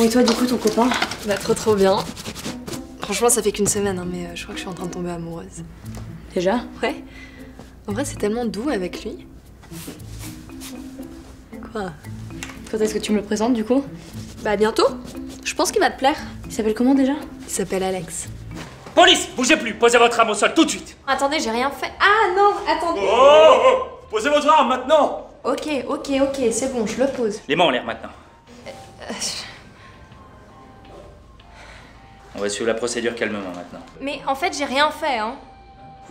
Bon, et toi, du coup, ton copain Bah, trop trop bien. Franchement, ça fait qu'une semaine, hein, mais euh, je crois que je suis en train de tomber amoureuse. Déjà Ouais. En vrai, c'est tellement doux avec lui. Quoi? Quand est-ce que tu me le présentes, du coup? Bah, bientôt. Je pense qu'il va te plaire. Il s'appelle comment déjà? Il s'appelle Alex. Police, bougez plus, posez votre arme au sol tout de suite. Attendez, j'ai rien fait. Ah non, attendez. Oh, oh, Posez votre arme maintenant. Ok, ok, ok, c'est bon, je le pose. Les mains en l'air maintenant. On va suivre la procédure calmement maintenant. Mais en fait, j'ai rien fait, hein.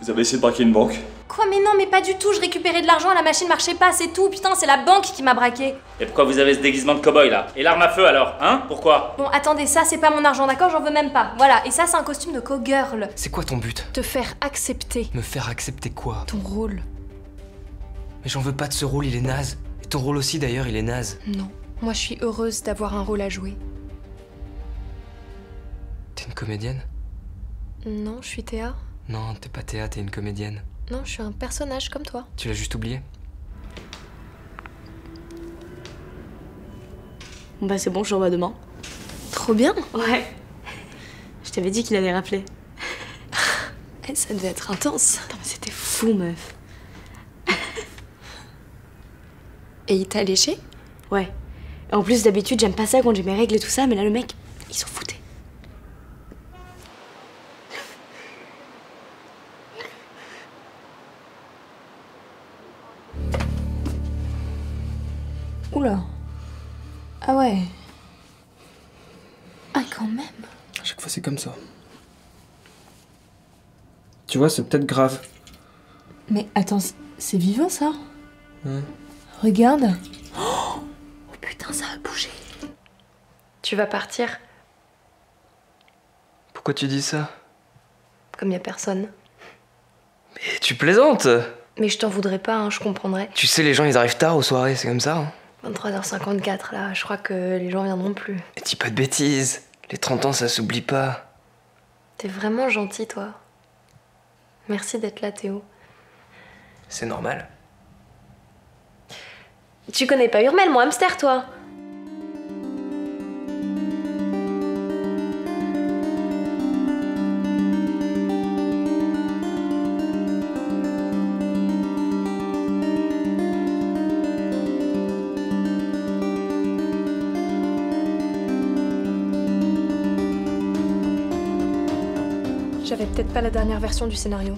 Vous avez essayé de braquer une banque Quoi, mais non, mais pas du tout. Je récupérais de l'argent, la machine marchait pas, c'est tout. Putain, c'est la banque qui m'a braqué. Et pourquoi vous avez ce déguisement de cow-boy là? Et l'arme à feu alors Hein? Pourquoi? Bon, attendez, ça, c'est pas mon argent, d'accord? J'en veux même pas. Voilà, et ça, c'est un costume de cowgirl. C'est quoi ton but? Te faire accepter Me faire accepter quoi? Ton rôle. Mais j'en veux pas de ce rôle, il est naze. Et ton rôle aussi d'ailleurs, il est naze. Non. Moi, je suis heureuse d'avoir un rôle à jouer. Une comédienne Non, je suis Théa. Non, t'es pas Théa, t'es une comédienne. Non, je suis un personnage comme toi. Tu l'as juste oublié Bon, bah, c'est bon, je revois demain. Trop bien Ouais. Je t'avais dit qu'il allait rappeler. Eh, Ça devait être intense. Attends, mais c'était fou, meuf. Et il t'a léché? Ouais. En plus, d'habitude, j'aime pas ça quand j'ai mes règles et tout ça, mais là, le mec, il s'en foutait. Oula. Ah ouais. Ah, quand même. À chaque fois, c'est comme ça. Tu vois, c'est peut-être grave. Mais attends, c'est vivant ça? Ouais. Regarde. Oh putain, ça a bougé. Tu vas partir Pourquoi tu dis ça? Comme y a personne. Mais tu plaisantes Mais je t'en voudrais pas, hein, je comprendrais. Tu sais, les gens, ils arrivent tard aux soirées, c'est comme ça. Hein. 23h54 là, je crois que les gens viendront plus. Et dis pas de bêtises. Les 30 ans, ça s'oublie pas. T'es vraiment gentil toi. Merci d'être là Théo. C'est normal. Tu connais pas Urmel, mon hamster toi? J'avais peut-être pas la dernière version du scénario.